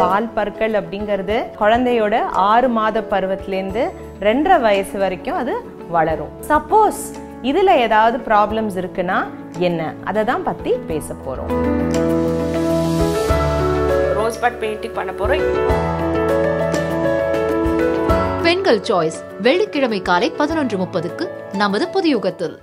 பால் பற்கள் அப்படிங்கிறது குழந்தையோட ஆறு மாத பருவத்திலேருந்து ரெண்டரை வயசு வரைக்கும் அது வளரும். சப்போஸ் இதுல ஏதாவது ப்ராப்ளம்ஸ் இருக்குன்னா என்ன? அதை தான் பத்தி பேச போறோம். ரோஸ்பட் பெயிண்டிங் பண்ண போறோம். பெண்கள் சாய்ஸ் வெள்ளிக்கிழமை காலை பதினொன்று முப்பதுக்கு நமது புதியுகத்தில்.